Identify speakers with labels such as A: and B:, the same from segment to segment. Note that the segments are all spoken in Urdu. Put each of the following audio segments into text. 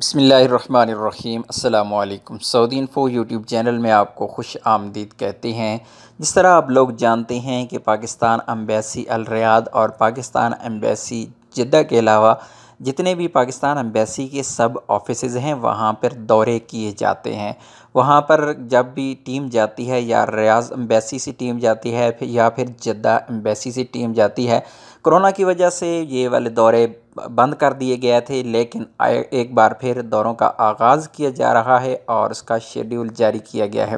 A: بسم اللہ الرحمن الرحیم۔ السلام علیکم۔ سعودی انفو یوٹیوب چینل میں آپ کو خوش آمدید کہتے ہیں۔ جس طرح آپ لوگ جانتے ہیں کہ پاکستان امبیسی الریاد اور پاکستان امبیسی جدہ کے علاوہ جتنے بھی پاکستان امبیسی کے سب آفیسز ہیں، وہاں پر دورے کیے جاتے ہیں۔ وہاں پر جب بھی ٹیم جاتی ہے، یا ریاض امبیسی سے ٹیم جاتی ہے یا پھر جدہ امبیسی سے ٹیم جاتی ہے، کرونا کی وجہ سے یہ والے دورے بند کر دیے گئے تھے۔ لیکن ایک بار پھر دوروں کا آغاز کیا جا رہا ہے اور اس کا شیڈیول جاری کیا گیا ہے۔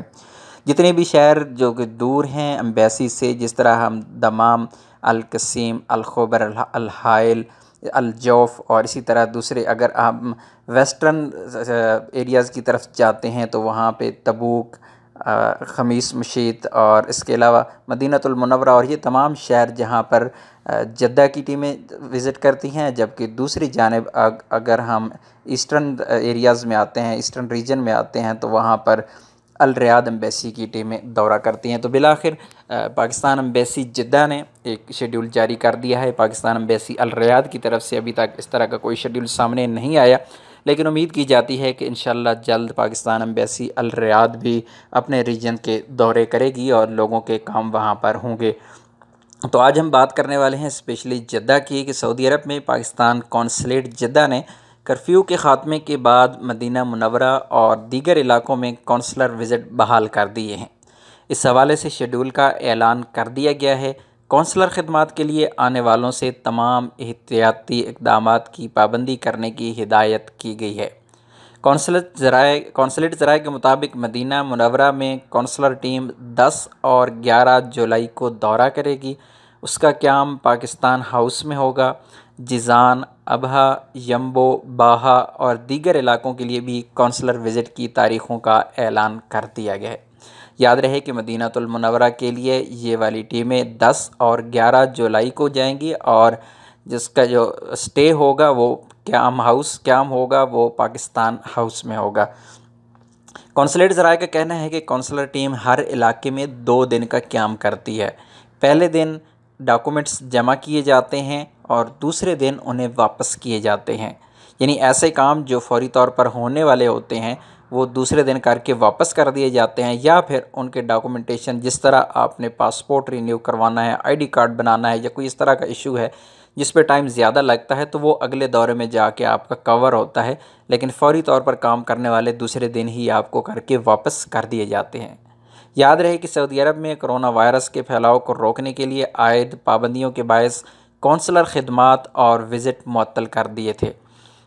A: جتنے بھی شہر جو کہ دور ہیں امبیسی سے، جس طرح ہم دمام، القسیم، الخبر الحائل الجوف اور اسی طرح دوسرے اگر ہم ویسٹرن ایریاز کی طرف جاتے ہیں تو وہاں پہ تبوک خمیس مشیط اور اس کے علاوہ مدینہ المنورہ اور یہ تمام شہر جہاں پر جدہ کی ٹیمیں وزٹ کرتی ہیں، جبکہ دوسری جانب اگر ہم ایسٹرن ایریاز میں آتے ہیں، ایسٹرن ریجن میں آتے ہیں تو وہاں پر الریاض امبیسی کی ٹیمیں دورہ کرتی ہیں۔ تو بلاخر پاکستان امبیسی جدہ نے ایک شیڈیول جاری کر دیا ہے۔ پاکستان امبیسی الریاض کی طرف سے ابھی تک اس طرح کا کوئی شیڈیول سامنے نہیں آیا۔ لیکن امید کی جاتی ہے کہ انشاءاللہ جلد پاکستان امبیسی الریاض بھی اپنے ریجن کے دورے کرے گی اور لوگوں کے کام وہاں پر ہوں گے۔ تو آج ہم بات کرنے والے ہیں اسپیشلی جدہ کی، کہ سعودی عرب میں پاکستان کونسلیٹ جدہ نے کرفیو کے خاتمے کے بعد مدینہ منورہ اور دیگر علاقوں میں کونسلر وزٹ بحال کر دیے ہیں۔ اس حوالے سے شیڈول کا اعلان کر دیا گیا ہے۔ کونسلر خدمات کے لیے آنے والوں سے تمام احتیاطی اقدامات کی پابندی کرنے کی ہدایت کی گئی ہے۔ کونسلٹ ذرائع، کونسلیٹ ذرائع کے مطابق مدینہ منورہ میں کونسلر ٹیم دس اور گیارہ جولائی کو دورہ کرے گی۔ اس کا قیام پاکستان ہاؤس میں ہوگا۔ جیزان ابہا، یمبو، باہا اور دیگر علاقوں کے لیے بھی کونسلر وزٹ کی تاریخوں کا اعلان کر دیا گیا ہے۔ یاد رہے کہ مدینہ المنورہ کے لیے یہ والی ٹیمیں دس اور گیارہ جولائی کو جائیں گی اور جس کا جو اسٹے ہوگا وہ قیام ہاؤس، قیام ہوگا، وہ پاکستان ہاؤس میں ہوگا۔ کونسلیٹ ذرائع کا کہنا ہے کہ کونسلر ٹیم ہر علاقے میں دو دن کا قیام کرتی ہے۔ پہلے دن ڈاکومنٹس جمع کیے جاتے ہیں۔ اور دوسرے دن انہیں واپس کیے جاتے ہیں۔ یعنی ایسے کام جو فوری طور پر ہونے والے ہوتے ہیں، وہ دوسرے دن کر کے واپس کر دیے جاتے ہیں یا پھر ان کے ڈاکومنٹیشن جس طرح آپ نے پاسپورٹ رینیو کروانا ہے، آئی ڈی کارڈ بنانا ہے یا کوئی اس طرح کا ایشو ہے جس پہ ٹائم زیادہ لگتا ہے، تو وہ اگلے دورے میں جا کے آپ کا کور ہوتا ہے۔ لیکن فوری طور پر کام کرنے والے دوسرے دن ہی آپ کو کر کے واپس کر دیے جاتے ہیں۔ یاد رہے کہ سعودی عرب میں کرونا وائرس کے پھیلاؤ کو روکنے کے لیے عائد پابندیوں کے باعث کونسلر خدمات اور وزٹ معطل کر دیے تھے۔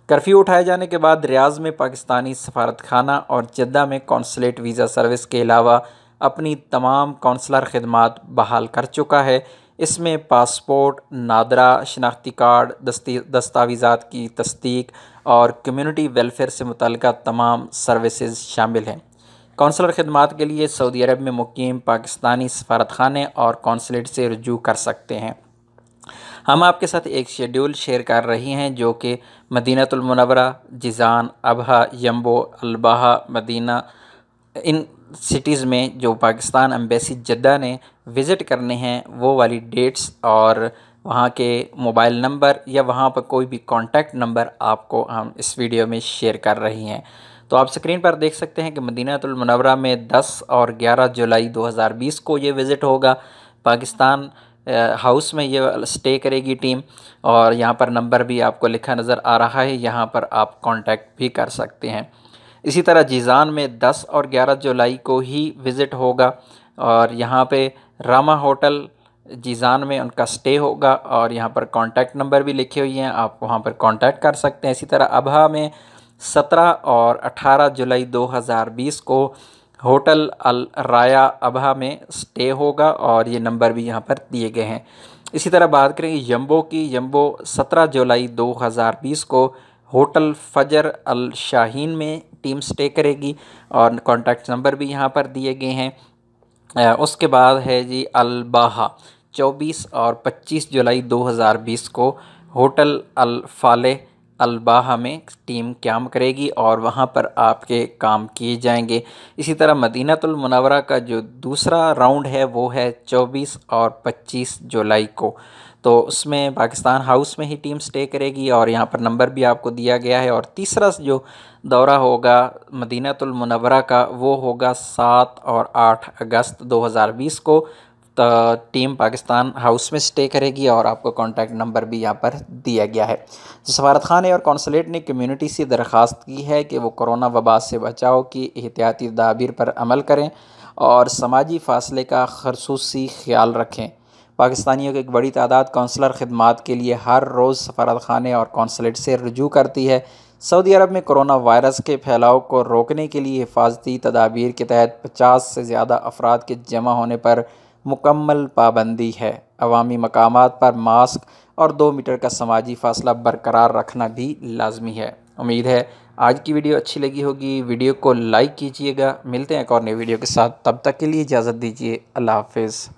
A: کرفیو اٹھائے جانے کے بعد ریاض میں پاکستانی سفارت خانہ اور جدہ میں کونسلیٹ ویزا سروس کے علاوہ اپنی تمام کونسلر خدمات بحال کر چکا ہے۔ اس میں پاسپورٹ، نادرہ، شناختی کارڈ دستاویزات کی تصدیق اور کمیونٹی ویلفیئر سے متعلقہ تمام سروسز شامل ہیں۔ کونسلر خدمات کے لیے سعودی عرب میں مقیم پاکستانی سفارت خانے اور کونسلیٹ سے رجوع کر سکتے ہیں۔ ہم آپ کے ساتھ ایک شیڈیول شیئر کر رہی ہیں جو کہ مدینہ المنورہ، جیزان، ابہا، یمبو البہا مدینہ، ان سٹیز میں جو پاکستان امبیسی جدہ نے وزٹ کرنے ہیں، وہ والی ڈیٹس اور وہاں کے موبائل نمبر یا وہاں پر کوئی بھی کانٹیکٹ نمبر آپ کو ہم اس ویڈیو میں شیئر کر رہی ہیں۔ تو آپ سکرین پر دیکھ سکتے ہیں کہ مدینہ المنورہ میں دس اور گیارہ جولائی دو ہزار بیس کو یہ وزٹ ہوگا۔ پاکستان ہاؤس میں یہ اسٹے کرے گی ٹیم اور یہاں پر نمبر بھی آپ کو لکھا نظر آ رہا ہے، یہاں پر آپ کانٹیکٹ بھی کر سکتے ہیں۔ اسی طرح جیزان میں دس اور گیارہ جولائی کو ہی وزٹ ہوگا اور یہاں پہ راما ہوٹل جیزان میں ان کا سٹے ہوگا اور یہاں پر کانٹیکٹ نمبر بھی لکھے ہوئی ہیں، آپ وہاں پر کانٹیکٹ کر سکتے ہیں۔ اسی طرح ابہا میں سترہ اور اٹھارہ جولائی دو ہزار بیس کو ہوٹل الرایا ابہا میں سٹے ہوگا اور یہ نمبر بھی یہاں پر دیے گئے ہیں۔ اسی طرح بات کریں گے یمبو کی، یمبو سترہ جولائی دو ہزار بیس کو ہوٹل فجر الشاہین میں ٹیم سٹے کرے گی اور کانٹیکٹ نمبر بھی یہاں پر دیے گئے ہیں۔ اس کے بعد ہے جی الباہا، چوبیس اور پچیس جولائی دو ہزار بیس کو ہوٹل الفالح الباہا میں ٹیم قیام کرے گی اور وہاں پر آپ کے کام کیے جائیں گے۔ اسی طرح مدینہ المنورہ کا جو دوسرا راؤنڈ ہے وہ ہے چوبیس اور پچیس جولائی کو۔ تو اس میں پاکستان ہاؤس میں ہی ٹیم سٹے کرے گی اور یہاں پر نمبر بھی آپ کو دیا گیا ہے۔ اور تیسرا جو دورہ ہوگا مدینہ المنورہ کا وہ ہوگا سات اور آٹھ اگست دو ہزار بیس کو۔ ٹیم پاکستان ہاؤس میں سٹے کرے گی اور آپ کو کانٹیکٹ نمبر بھی یہاں پر دیا گیا ہے۔ سفارت خانے اور کونسلیٹ نے کمیونٹی سے درخواست کی ہے کہ وہ کرونا وبا سے بچاؤ کی احتیاطی تدابیر پر عمل کریں اور سماجی فاصلے کا خصوصی خیال رکھیں۔ پاکستانیوں کی ایک بڑی تعداد کونسلر خدمات کے لیے ہر روز سفارت خانے اور کونسلیٹ سے رجوع کرتی ہے۔ سعودی عرب میں کرونا وائرس کے پھیلاؤ کو روکنے کے لیے حفاظتی تدابیر کے تحت پچاس سے زیادہ افراد کے جمع ہونے پر مکمل پابندی ہے۔ عوامی مقامات پر ماسک اور دو میٹر کا سماجی فاصلہ برقرار رکھنا بھی لازمی ہے۔ امید ہے آج کی ویڈیو اچھی لگی ہوگی۔ ویڈیو کو لائک کیجیے گا۔ ملتے ہیں ایک اور نئی ویڈیو کے ساتھ۔ تب تک کے لیے اجازت دیجیے۔ اللہ حافظ۔